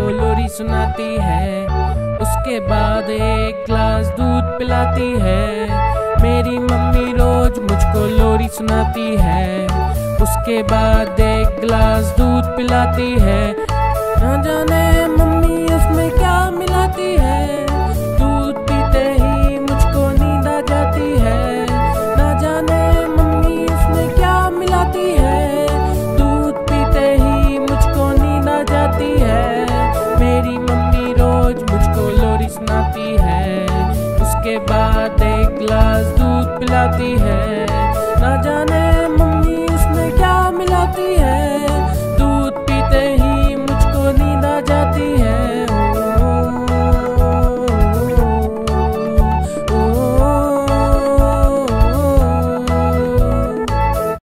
लोरी सुनाती है। उसके बाद एक ग्लास दूध पिलाती है। मेरी मम्मी रोज मुझको लोरी सुनाती है। उसके बाद एक ग्लास दूध पिलाती है। सुनाती है उसके बाद एक गिलास दूध पिलाती है।